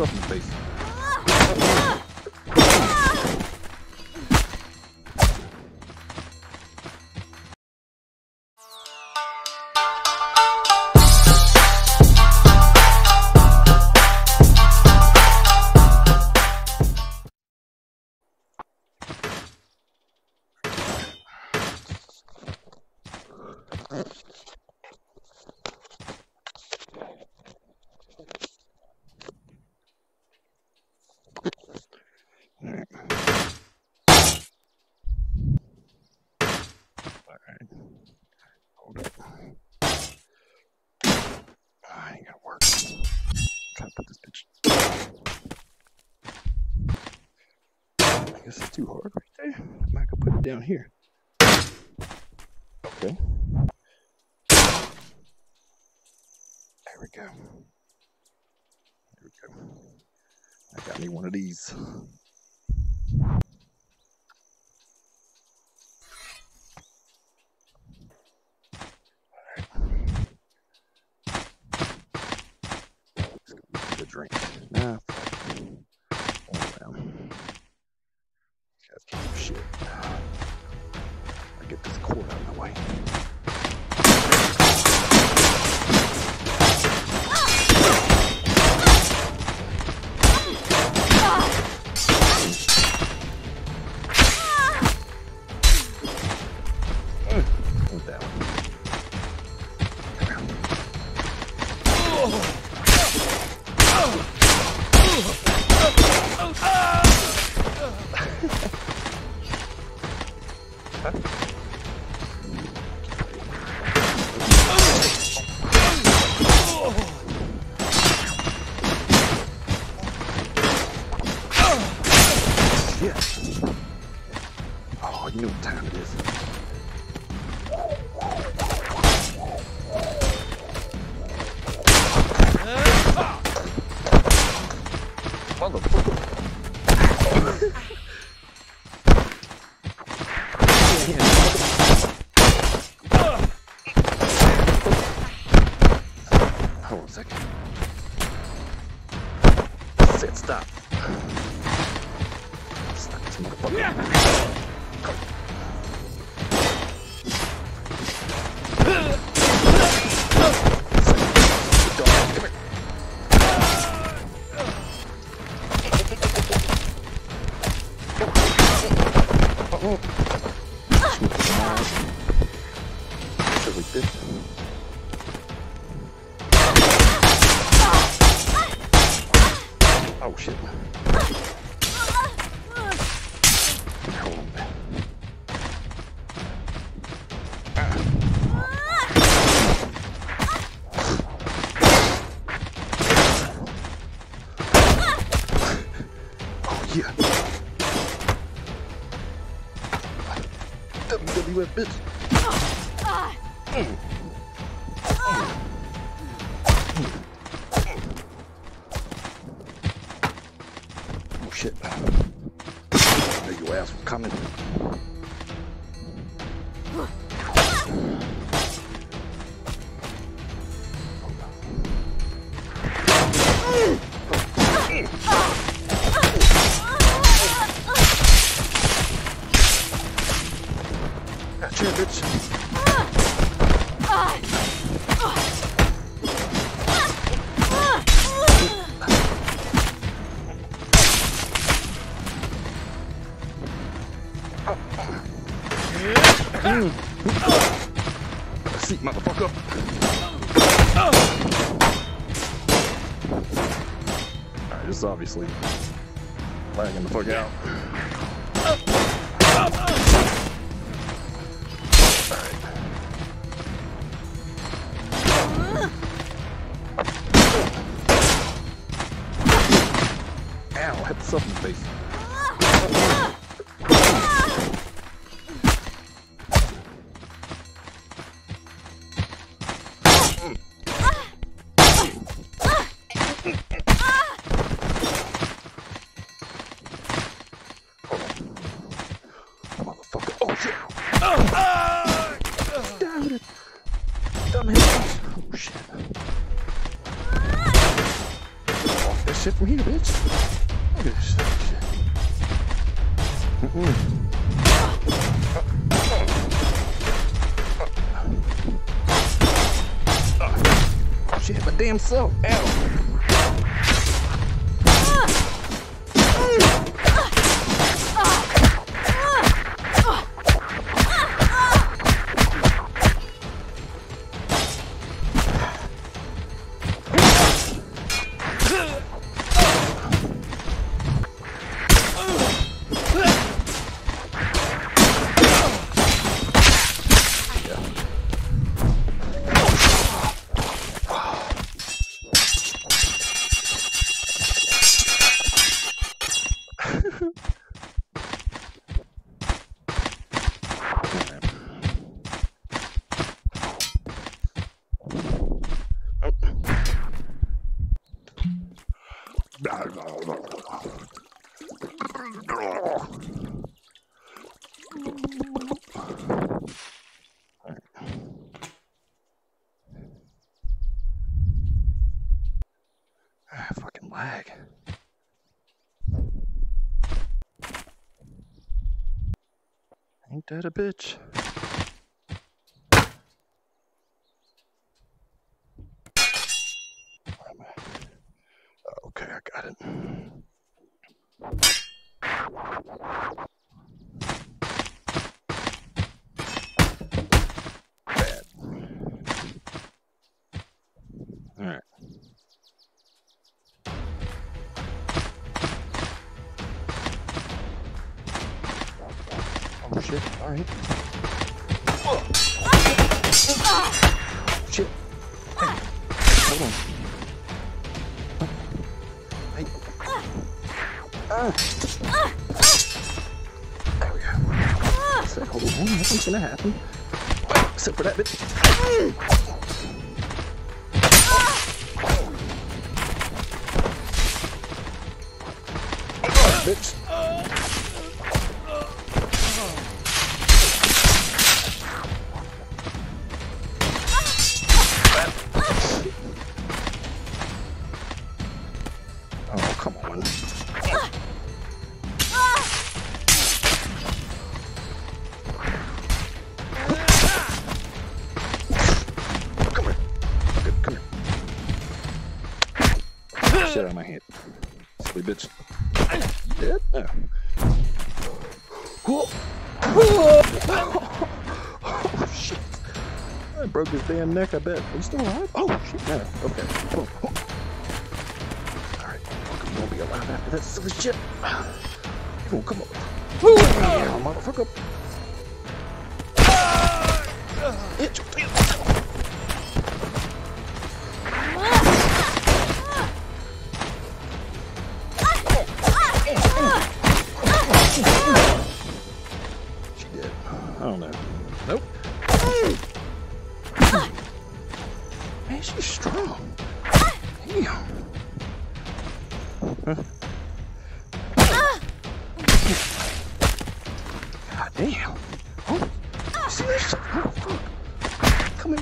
myself in the face. Too hard right there. I might have to put it down here. Okay. There we go. There we go. I got me one of these. The drink. Nah. Motherfucker. Yeah. WWF bitch. Got you, bitch. Seat, motherfucker. Alright, this is obviously lagging the fuck out. Ow, I hit She hit my damn self. Ow. That a bitch? Oh, Okay, I got it. For that bit. Bitch. Oh, shit. I broke his damn neck, I bet. He's still alive? Oh, shit, no. Okay. Whoa. Whoa. Alright, won't be alive after that silly shit. Come on, come on. Yeah, motherfucker. Itch. Damn. Oh, see this. Come.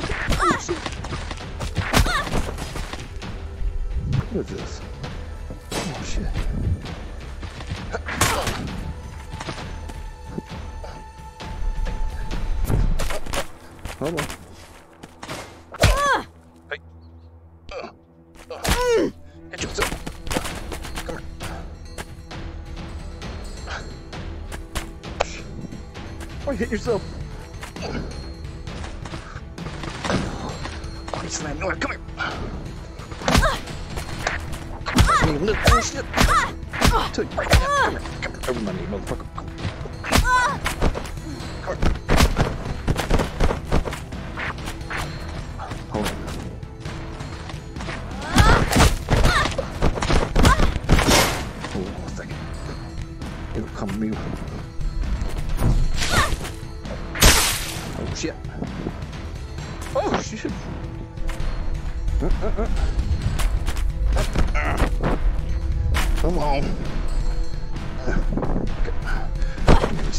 What is this? Oh, shit. Hold on. Hit yourself? Oh, you slammed me. Come here. Here, little bullshit. I tell you right now. Come here. Come here. Over my knee, motherfucker.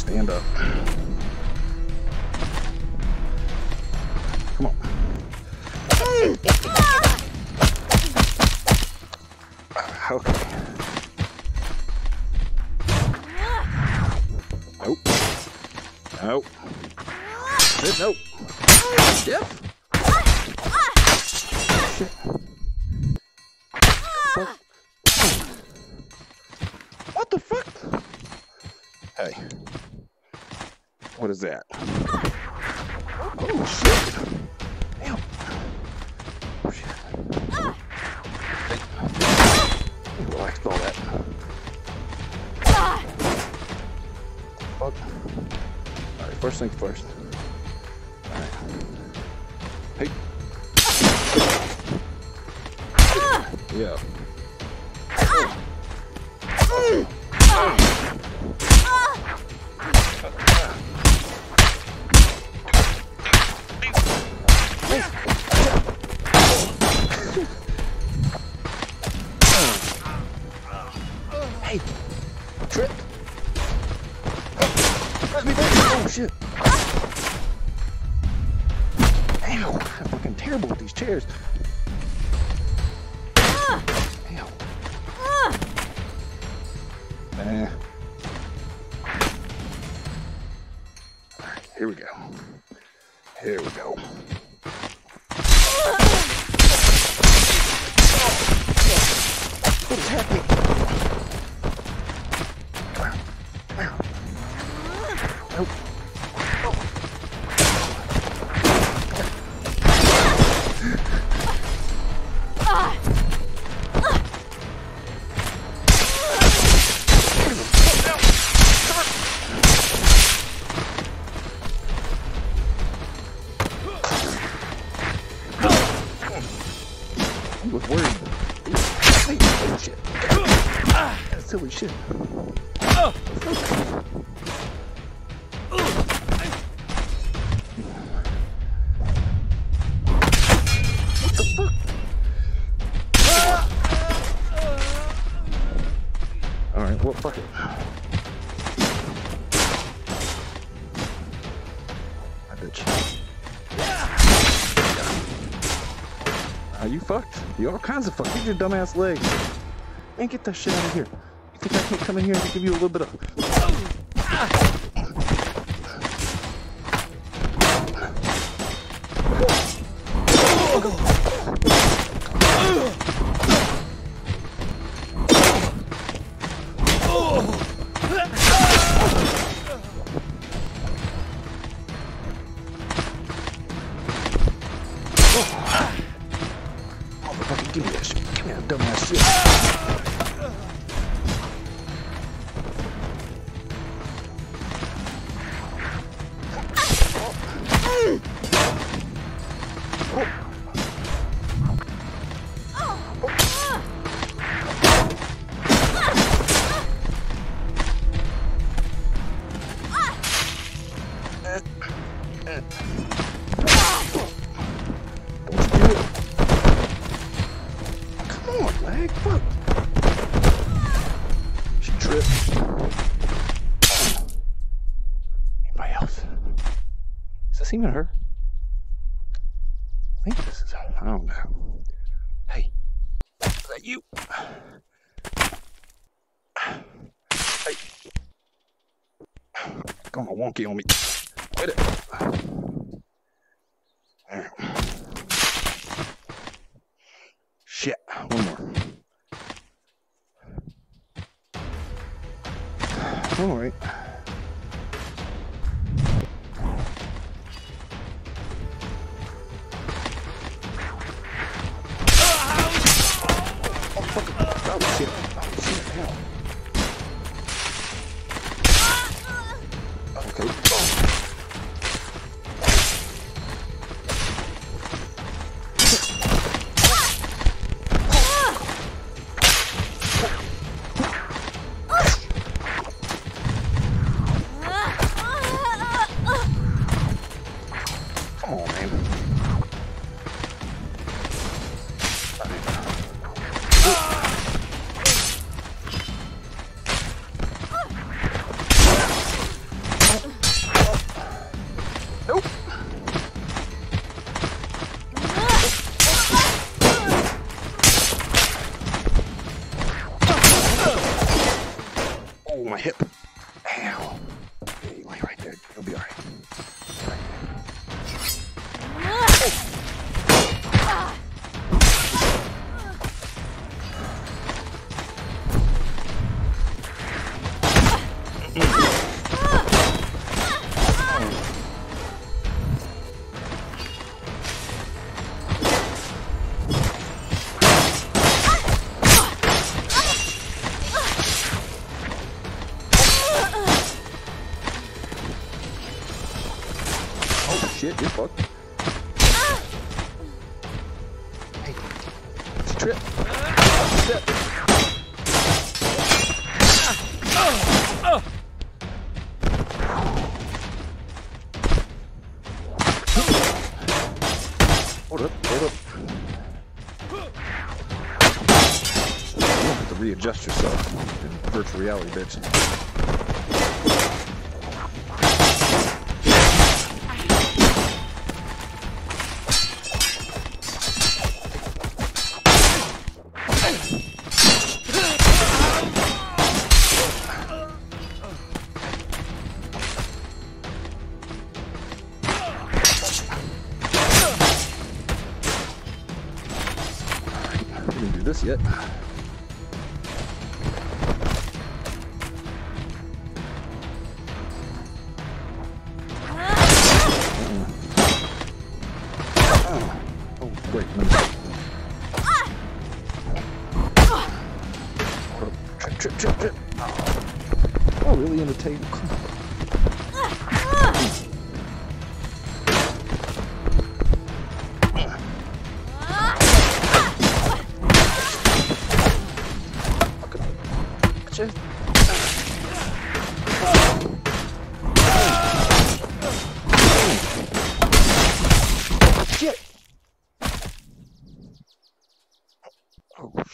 Stand up. First things first. Alright. Hey. Ah! Yeah. Terrible with these chairs. Shit. What the fuck? Alright, well, fuck it. I bitch. Are you fucked? You all kinds of fucked. Get your dumbass legs. Man, get that shit out of here. Think I can't come in here and give you a little bit of. Is this even her? I think this is her. I don't know. Hey. Is that you? Hey. Going wonky on me. Wait it. You're fucked. Hey, it's a trip. Step. Hold up, hold up. You have to readjust yourself in virtual reality, bitch. This yet.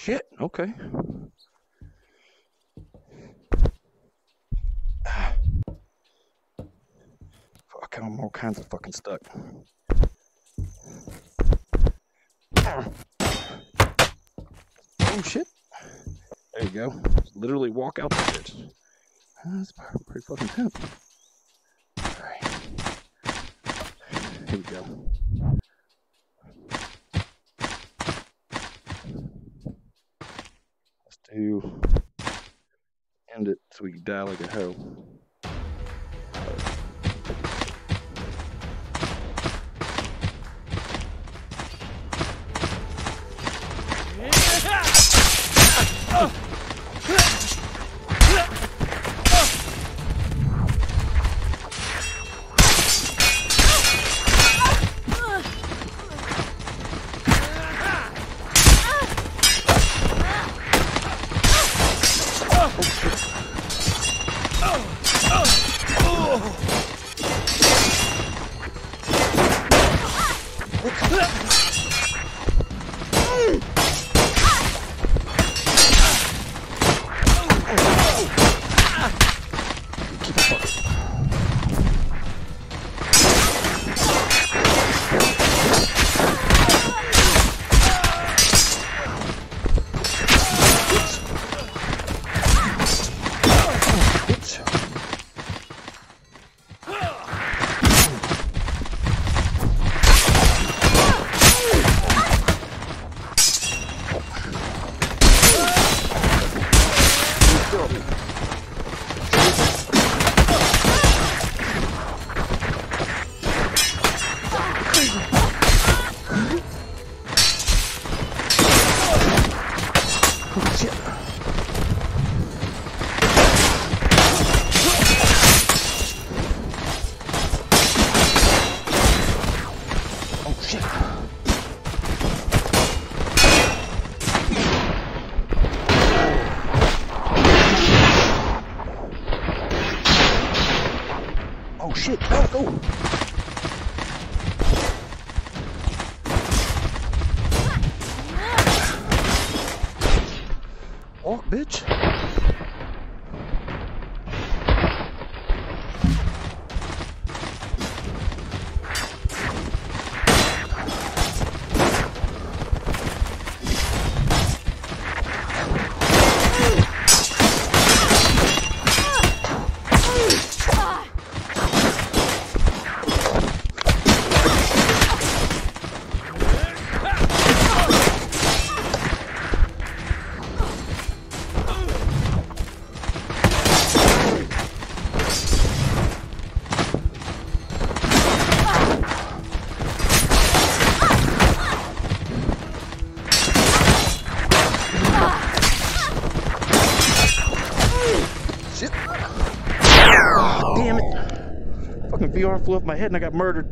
Shit. Okay. Fuck, I'm all kinds of fucking stuck. Oh shit. There you go. Literally walk out the bitch. That's pretty fucking pimp. Alright. Here we go. Let's end it so we can die like a hoe. Uh. Walk, bitch. Flew off my head and I got murdered.